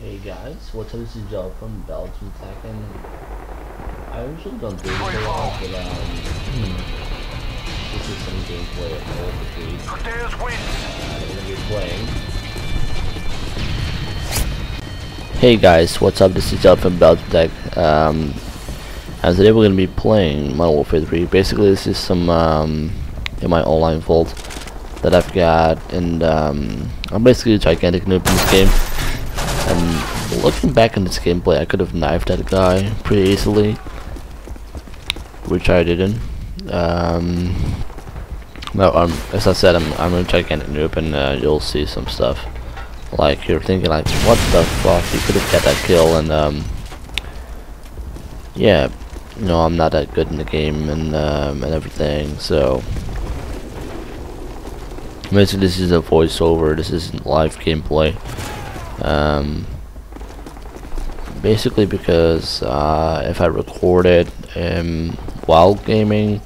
Hey guys, what's up? This is Joe from Belgium Tech, and I usually don't do this a lot, but um, this is some gameplay of Call of Duty. Stairs win. Uh, we're gonna be playing. Hey guys, what's up? This is Joe from Belgium Tech. Um, and today we're gonna be playing Modern Warfare 3. Basically, this is some um, in my online vault that I've got, and um, I'm basically a gigantic noob in this game. And looking back on this gameplay, I could have knifed that guy pretty easily, which I didn't. Um, no, um, as I said, I'm I'm a gigantic noob, and uh, you'll see some stuff. Like you're thinking, like, what the fuck? You could have got that kill, and um, yeah, you know, I'm not that good in the game and um, and everything. So basically, this is a voiceover. This isn't live gameplay. Um, basically because uh, if I record it um, while gaming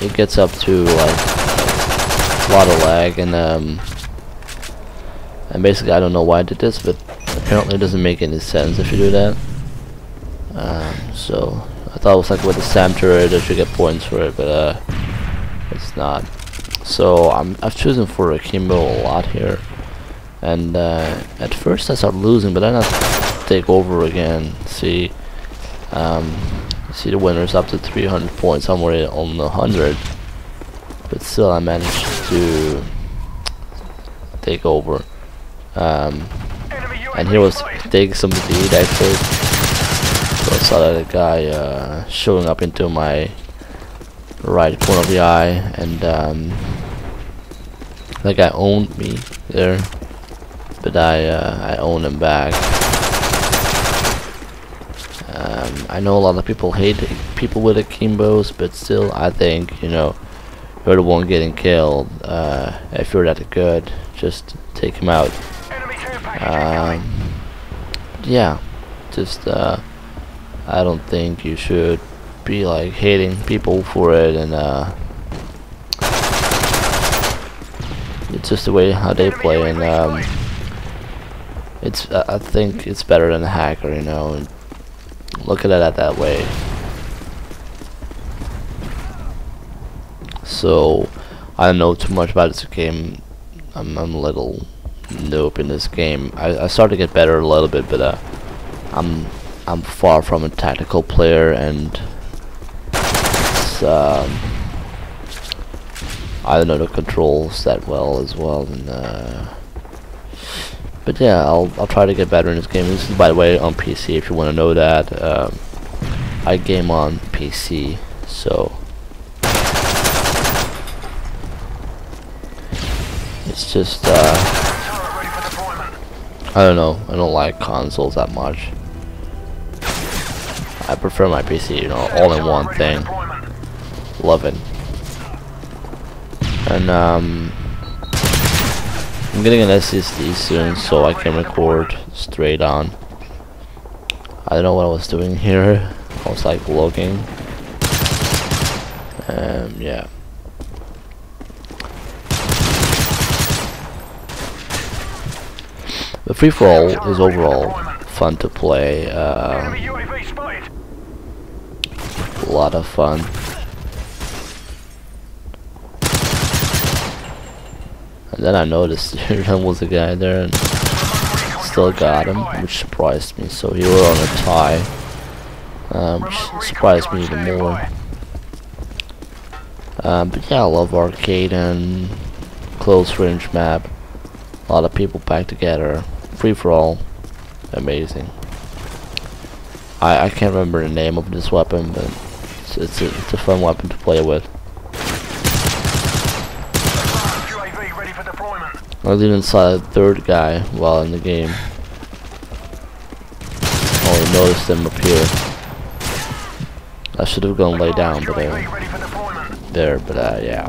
it gets up to like a lot of lag and um, and basically I don't know why I did this but apparently it doesn't make any sense if you do that. Um, so I thought it was like with the SAM turret I should get points for it but uh, it's not. So I'm, I've chosen for Akimbo a lot here and uh, at first I start losing but then I take over again see um, see the winners up to 300 points somewhere on the 100 but still I managed to take over. Um, and here was taking some lead actually so I saw that guy uh, showing up into my right corner of the eye and um, that guy owned me there but I uh, I own him back. Um, I know a lot of people hate people with akimbos, but still, I think you know you're the one getting killed. Uh, if you're that good, just take him out. Um, yeah, just uh, I don't think you should be like hating people for it and uh, it's just the way how they play and um, it's uh, I think it's better than a hacker, you know. Look at it that way. So I don't know too much about this game. I'm, I'm a little noob in this game. I, I started to get better a little bit, but uh, I'm I'm far from a tactical player, and um, I don't know the controls that well as well, and. Uh, but yeah, I'll I'll try to get better in this game. This is by the way on PC if you want to know that. Um, I game on PC, so it's just uh, I don't know. I don't like consoles that much. I prefer my PC, you know, all in one thing. Love it. And um I'm getting an SSD soon so I can record straight on. I don't know what I was doing here. I was like vlogging. Um, yeah. The free for all is overall fun to play. Uh, a lot of fun. Then I noticed there was a guy there and still got him, which surprised me. So he were on a tie, um, which surprised me even more. Um, but yeah, I love Arkaden and close range map. A lot of people back together, free for all, amazing. I I can't remember the name of this weapon, but it's it's a, it's a fun weapon to play with. I even saw a third guy while in the game. Only noticed him up here. I should have gone lay down, but uh, there, but uh, yeah.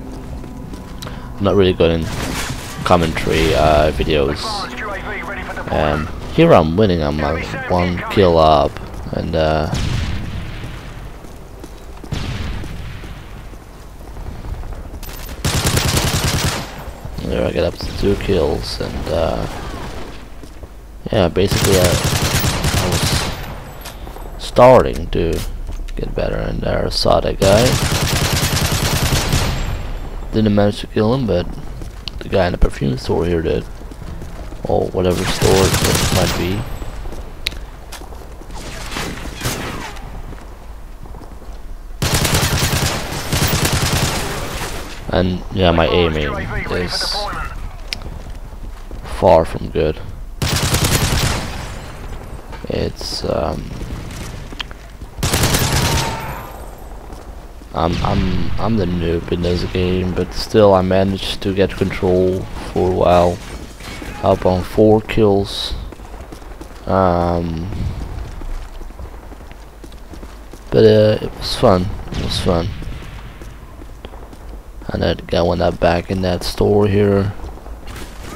I'm not really good in commentary uh, videos. Um, here I'm winning. I'm like one kill up, and uh, There I get up to two kills and uh, yeah, basically I, I was starting to get better, and there I saw that guy. Didn't manage to kill him, but the guy in the perfume store here did. Or whatever store it might be. And yeah, my aiming is far from good. It's um I'm I'm I'm the noob in this game, but still I managed to get control for a while. Up on four kills. Um but uh, it was fun. It was fun. And that guy went up back in that store here.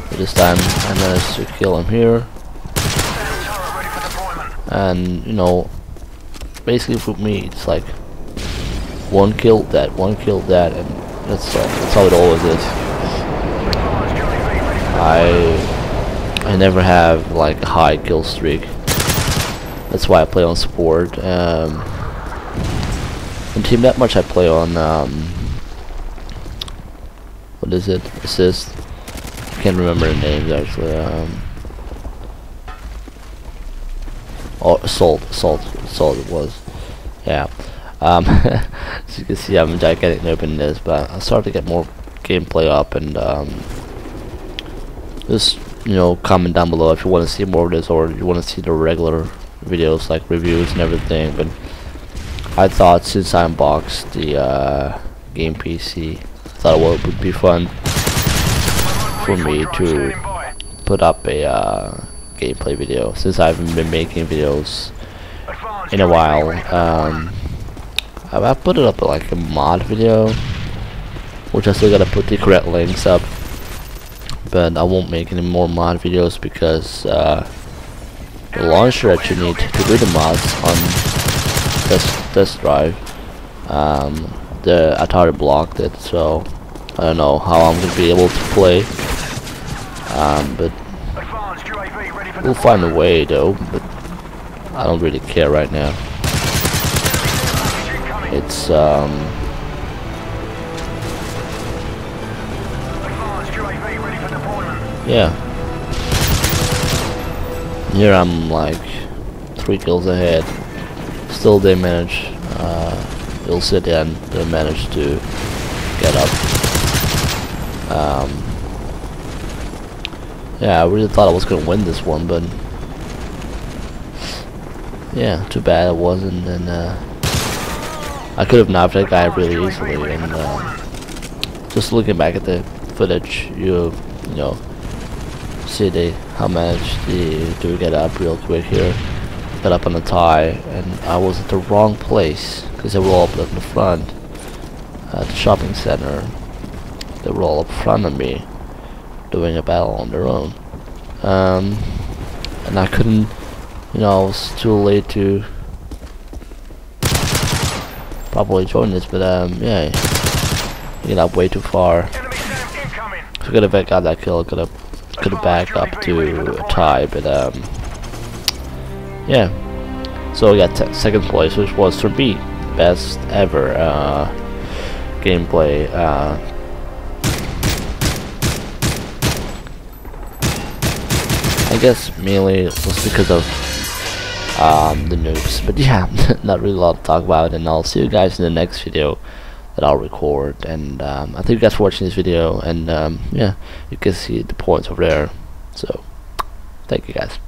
But this time I managed to kill him here. And you know, basically for me it's like one killed that, one killed that, and that's uh, that's how it always is. I I never have like a high kill streak. That's why I play on support. Um, in team that much I play on um, what is it? Assist. I can't remember the names actually. Um, oh, assault, assault, assault. It was. Yeah. Um, as you can see, I'm gigantic in this, but I started to get more gameplay up, and um, just you know, comment down below if you want to see more of this, or you want to see the regular videos like reviews and everything. But I thought since I unboxed the uh, game PC thought it would be fun for me to put up a uh, gameplay video since I haven't been making videos in a while. Um, I put it up like a mod video, which I still gotta put the correct links up, but I won't make any more mod videos because uh, the launcher that you need to do the mods on this this drive, um, the Atari blocked it, so I don't know how I'm gonna be able to play. Um, but we'll find a way though. But I don't really care right now. It's um. Yeah. Here I'm like three kills ahead. Still they manage. Uh, they'll sit and they manage to get up. Um, yeah, I really thought I was gonna win this one, but yeah, too bad it wasn't. And uh, I could have knocked that guy really easily. And uh, just looking back at the footage, you you know see the how managed the to get up real quick here. Up on the tie, and I was at the wrong place because they were all up in the front at the shopping center they were all up front of me doing a battle on their own. Um, and I couldn't, you know, I was too late to probably join this, but um, yeah, you up way too far. I could have got that kill, could have could have backed up to a tie, but um, yeah. So we got second place, which was for me best ever uh, gameplay. Uh, I guess mainly was because of um, the noobs. But yeah, not really a lot to talk about. And I'll see you guys in the next video that I'll record. And um, I thank you guys for watching this video. And um, yeah, you can see the points over there. So, thank you guys.